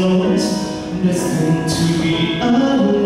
close, listening to the hours.